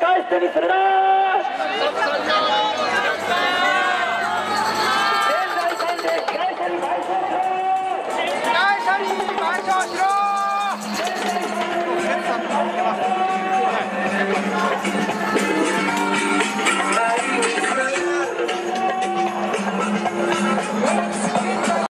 返してにするな収束作業員を使い捨てにするな現在で被害者に賠償しろ被害者に賠償しろ